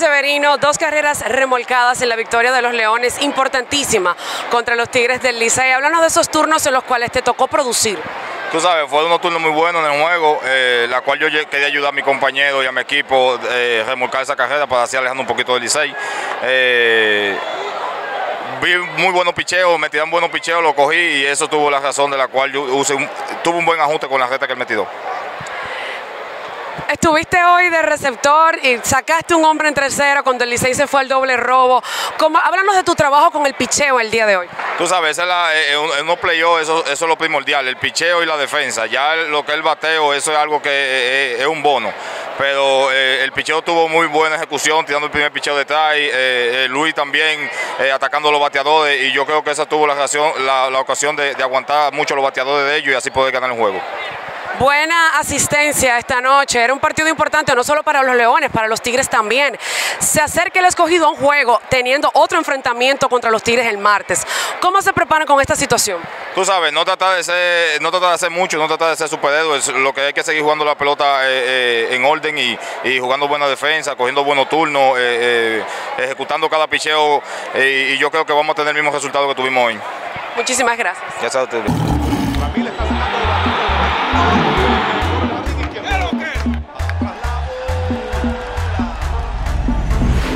Severino, dos carreras remolcadas en la victoria de los Leones, importantísima contra los Tigres del Licey. Háblanos de esos turnos en los cuales te tocó producir. Tú sabes, fue unos turnos muy buenos en el juego, eh, la cual yo quería ayudar a mi compañero y a mi equipo a eh, remolcar esa carrera para así alejando un poquito del Licey. Eh, vi muy buenos picheos, me tiraron buenos picheos, lo cogí y eso tuvo la razón de la cual yo usé tuve un buen ajuste con la reta que él me tiró. Estuviste hoy de receptor y sacaste un hombre en tercero cuando el Licey se fue al doble robo. ¿Cómo, háblanos de tu trabajo con el picheo el día de hoy. Tú sabes, es la, eh, en unos playoffs eso, eso es lo primordial, el picheo y la defensa. Ya lo que es el bateo, eso es algo que eh, eh, es, un bono. Pero el picheo tuvo muy buena ejecución, tirando el primer picheo detrás. Luis también atacando los bateadores. Y yo creo que esa tuvo la, la, la ocasión de aguantar mucho los bateadores de ellos y así poder ganar el juego. Buena asistencia esta noche. Era un partido importante no solo para los Leones, para los Tigres también. Se acerca el escogido a un juego teniendo otro enfrentamiento contra los Tigres el martes. ¿Cómo se preparan con esta situación? Tú sabes, no trata de ser, no de hacer mucho, no trata de ser superhéroe. Lo que hay que seguir jugando la pelota eh, eh, en orden y, jugando buena defensa, cogiendo buenos turnos, eh, ejecutando cada picheo. y yo creo que vamos a tener el mismo resultado que tuvimos hoy. Muchísimas gracias. Gracias a ustedes.